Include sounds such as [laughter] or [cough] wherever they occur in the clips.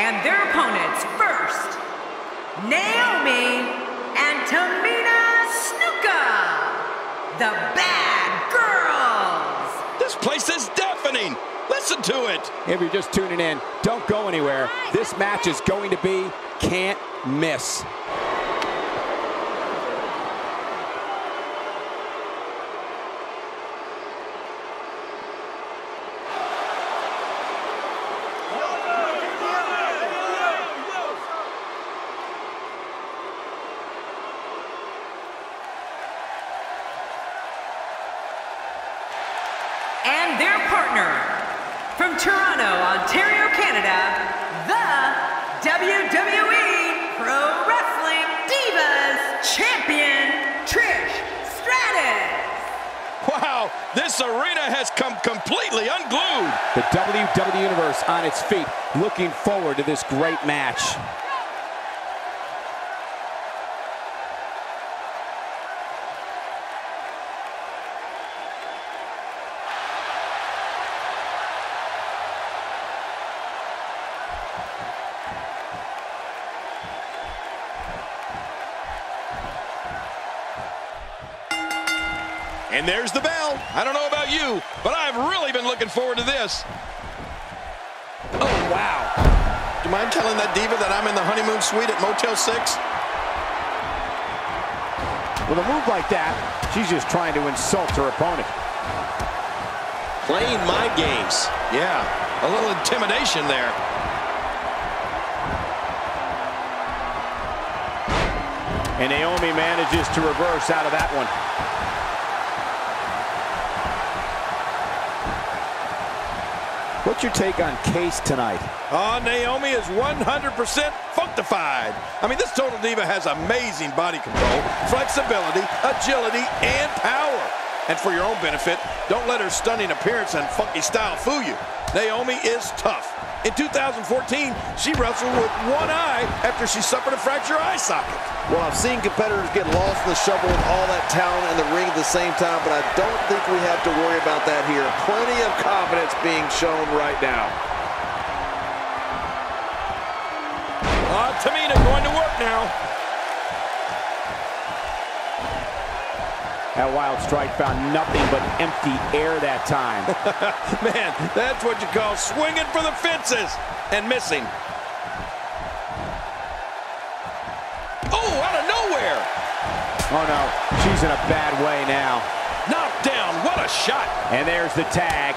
And their opponents first, Naomi and Tamina Snuka, the Bad Girls. This place is deafening. Listen to it. If you're just tuning in, don't go anywhere. This match is going to be can't miss. And their partner, from Toronto, Ontario, Canada, the WWE Pro Wrestling Divas Champion, Trish Stratus. Wow, this arena has come completely unglued. The WWE Universe on its feet, looking forward to this great match. And there's the bell. I don't know about you, but I've really been looking forward to this. Oh, wow. Do you mind telling that diva that I'm in the honeymoon suite at Motel 6? With a move like that, she's just trying to insult her opponent. Playing my games. Yeah, a little intimidation there. And Naomi manages to reverse out of that one. What's your take on Case tonight? Oh, Naomi is 100% funkified. I mean, this Total Diva has amazing body control, flexibility, agility, and power. And for your own benefit, don't let her stunning appearance and funky style fool you. Naomi is tough. In 2014, she wrestled with one eye after she suffered a fractured eye socket. Well, I've seen competitors get lost in the shuffle with all that talent in the ring at the same time, but I don't think we have to worry about that here. Plenty of confidence being shown right now. Uh, Tamina going to work now. That wild strike found nothing but empty air that time. [laughs] Man, that's what you call swinging for the fences and missing. Oh, out of nowhere. Oh no, she's in a bad way now. Knocked down, what a shot. And there's the tag.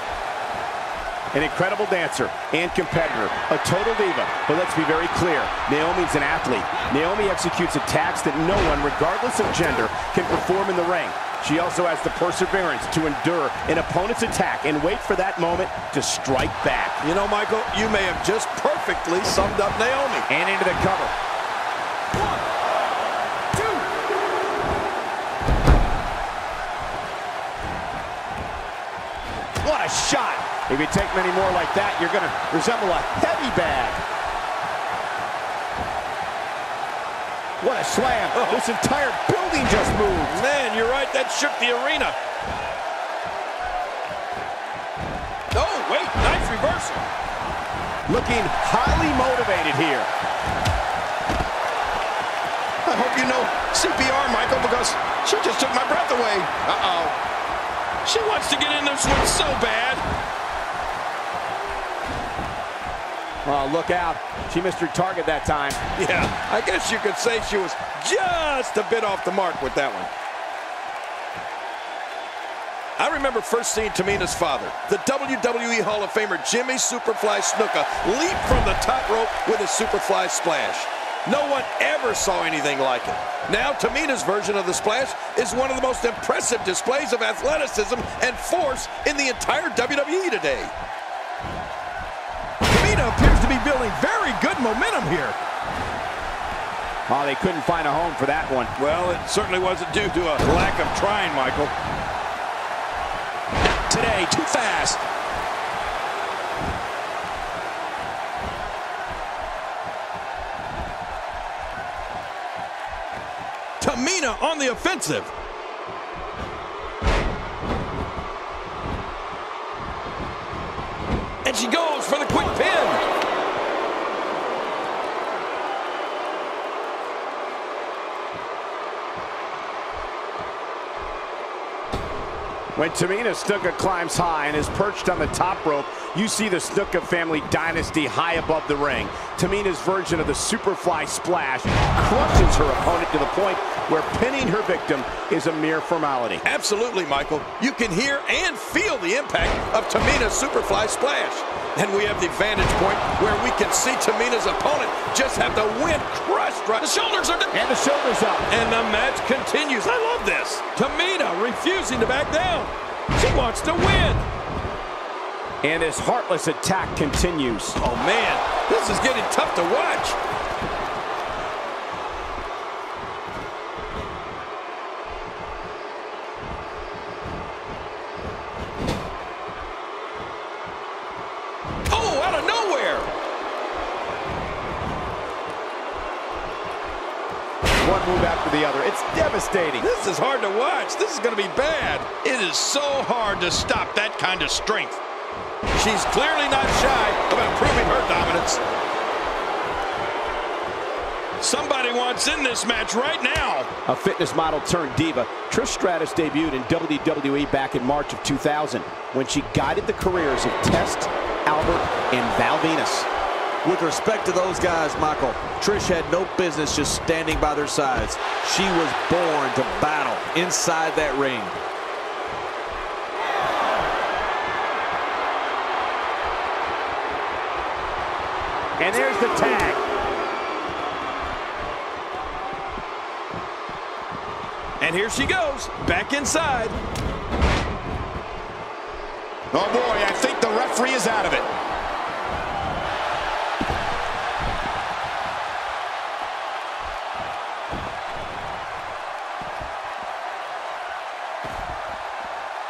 An incredible dancer and competitor, a total diva. But let's be very clear, Naomi's an athlete. Naomi executes attacks that no one, regardless of gender, can perform in the ring. She also has the perseverance to endure an opponent's attack and wait for that moment to strike back. You know, Michael, you may have just perfectly summed up Naomi. And into the cover. If you take many more like that, you're going to resemble a heavy bag. What a slam. Oh. This entire building just moved. Man, you're right, that shook the arena. Oh, wait, nice reversal. Looking highly motivated here. I hope you know CPR, Michael, because she just took my breath away. Uh-oh. She wants to get in this one so bad. Oh, look out. She missed her target that time. Yeah, I guess you could say she was just a bit off the mark with that one. I remember first seeing Tamina's father, the WWE Hall of Famer Jimmy Superfly Snuka, leap from the top rope with a Superfly splash. No one ever saw anything like it. Now, Tamina's version of the splash is one of the most impressive displays of athleticism and force in the entire WWE today. Building very good momentum here. Oh, they couldn't find a home for that one. Well, it certainly wasn't due to a lack of trying, Michael. Not today, too fast. Tamina on the offensive. And she goes for the quick pin. When Tamina Snuka climbs high and is perched on the top rope, you see the Snuka family dynasty high above the ring. Tamina's version of the Superfly Splash crushes her opponent to the point where pinning her victim is a mere formality. Absolutely, Michael. You can hear and feel the impact of Tamina's Superfly Splash. And we have the vantage point where we can see Tamina's opponent just have the wind crushed right. The shoulders are... And the shoulders up. And the match continues. I love this. Tamina refusing to back down. She wants to win. And this heartless attack continues. Oh, man. This is getting tough to watch. One move after the other. It's devastating. This is hard to watch. This is going to be bad. It is so hard to stop that kind of strength. She's clearly not shy about proving her dominance. Somebody wants in this match right now. A fitness model turned diva, Trish Stratus debuted in WWE back in March of 2000 when she guided the careers of Test, Albert, and Val Venis. With respect to those guys, Michael, Trish had no business just standing by their sides. She was born to battle inside that ring. And there's the tag. And here she goes, back inside. Oh boy, I think the referee is out of it.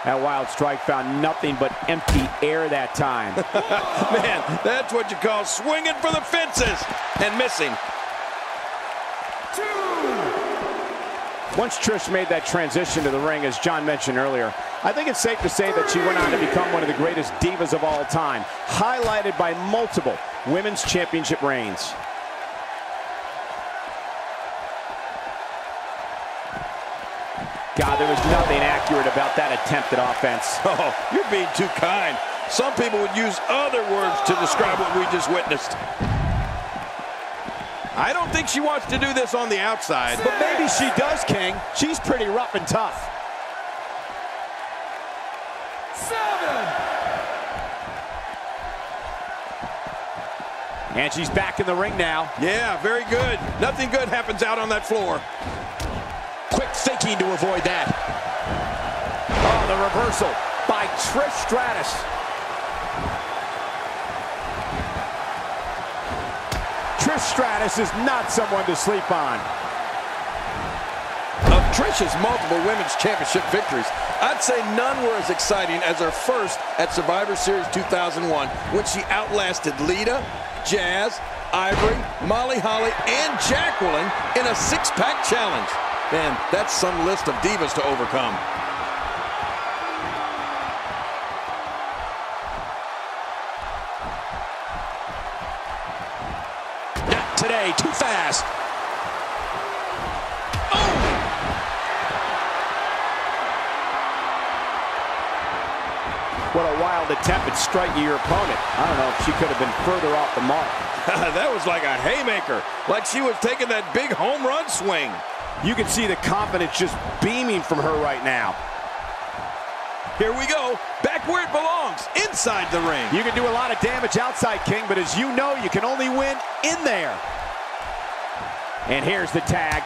That wild strike found nothing but empty air that time. [laughs] Man, that's what you call swinging for the fences and missing. Two. Once Trish made that transition to the ring, as John mentioned earlier, I think it's safe to say that she went on to become one of the greatest divas of all time, highlighted by multiple women's championship reigns. God, there was nothing accurate about that attempt at offense. [laughs] Oh, you're being too kind. Some people would use other words to describe what we just witnessed. I don't think she wants to do this on the outside. But maybe she does, King. She's pretty rough and tough. Seven. And she's back in the ring now. Yeah, very good. Nothing good happens out on that floor thinking to avoid that. Oh, the reversal by Trish Stratus. Trish Stratus is not someone to sleep on. Of Trish's multiple women's championship victories, I'd say none were as exciting as her first at Survivor Series 2001 when she outlasted Lita, Jazz, Ivory, Molly Holly, and Jacqueline in a six-pack challenge. Man, that's some list of divas to overcome. Not today, too fast. Oh! What a wild attempt at striking your opponent. I don't know if she could have been further off the mark. [laughs] that was like a haymaker, like she was taking that big home run swing. You can see the confidence just beaming from her right now. Here we go, back where it belongs, inside the ring. You can do a lot of damage outside, King, but as you know, you can only win in there. And here's the tag.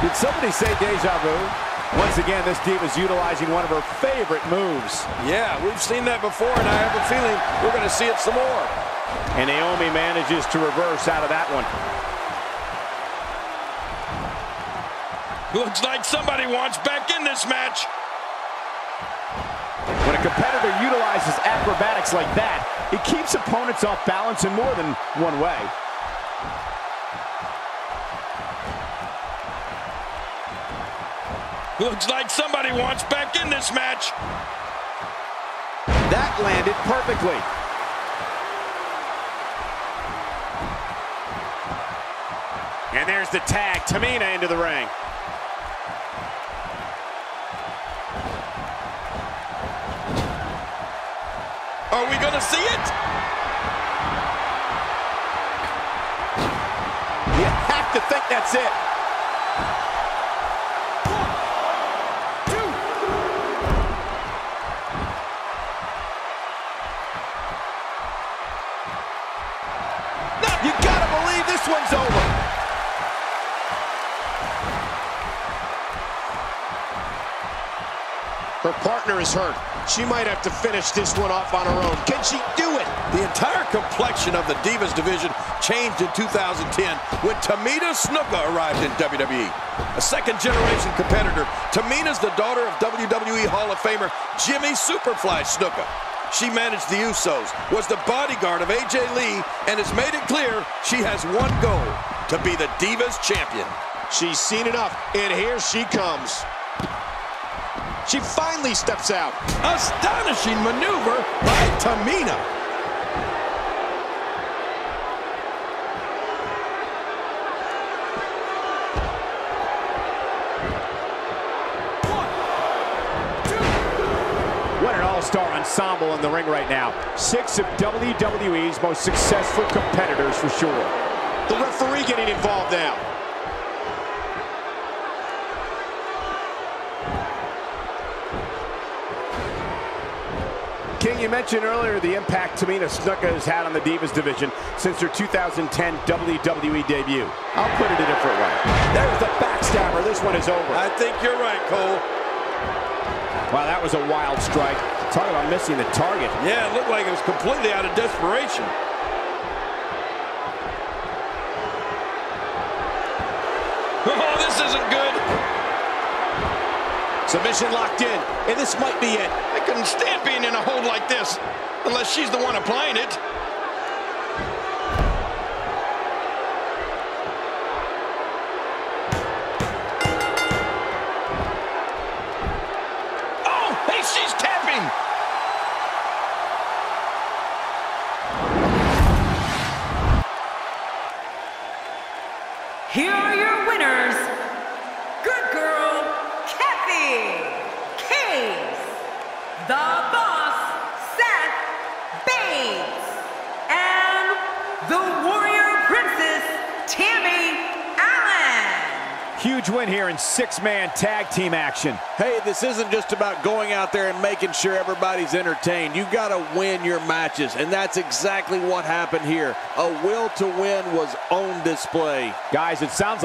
Did somebody say deja vu? Once again, this diva is utilizing one of her favorite moves. Yeah, we've seen that before, and I have a feeling we're going to see it some more. And Naomi manages to reverse out of that one. Looks like somebody wants back in this match. When a competitor utilizes acrobatics like that, it keeps opponents off balance in more than one way. Looks like somebody wants back in this match. That landed perfectly. And there's the tag. Tamina into the ring. Are we going to see it? You have to think that's it. Her partner is hurt. She might have to finish this one off on her own. Can she do it? The entire complexion of the Divas division changed in 2010 when Tamina Snuka arrived in WWE. A second-generation competitor, Tamina's the daughter of WWE Hall of Famer Jimmy Superfly Snuka. She managed the Usos, was the bodyguard of AJ Lee, and has made it clear she has one goal, to be the Divas champion. She's seen enough, and here she comes. She finally steps out. Astonishing maneuver by Tamina. What an all-star ensemble in the ring right now. Six of WWE's most successful competitors for sure. The referee getting involved now. You mentioned earlier the impact Tamina Snuka has had on the Divas division since her 2010 WWE debut. I'll put it a different way. There's the backstabber. This one is over. I think you're right, Cole. Wow, that was a wild strike. Talk about missing the target. Yeah, it looked like it was completely out of desperation. Submission locked in, and this might be it. I couldn't stand being in a hold like this, unless she's the one applying it. The boss, Sasha Banks. And the warrior princess, Tammy Allen. Huge win here in six-man tag team action. Hey, this isn't just about going out there and making sure everybody's entertained. You got to win your matches, and that's exactly what happened here. A will to win was on display. Guys, it sounds like